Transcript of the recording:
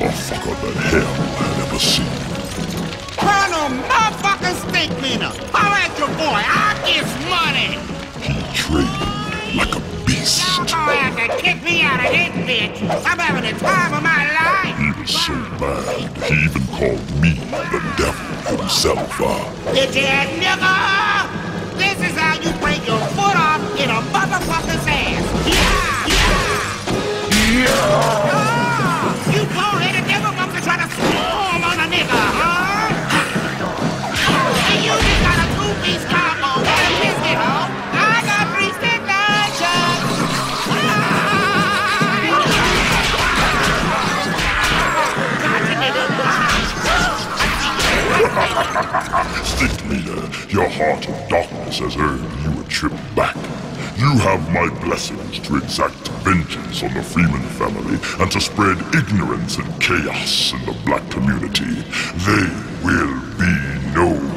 that hell had ever seen. Colonel motherfucking Stinkmeaner! Holla at your boy, I'll give money! He trained like a beast. Y'all gonna have to kick me out of this bitch! I'm having the time of my life! He was so mad, he even called me the devil himself. Ah, Bitch ass nigga! This is how you break your foot off in a motherfucker's ass! Yeah! Yeah! Ah, Stinkmeaner, your heart of darkness has earned you a trip back. You have my blessings to exact vengeance on the Freeman family and to spread ignorance and chaos in the black community. They will be no.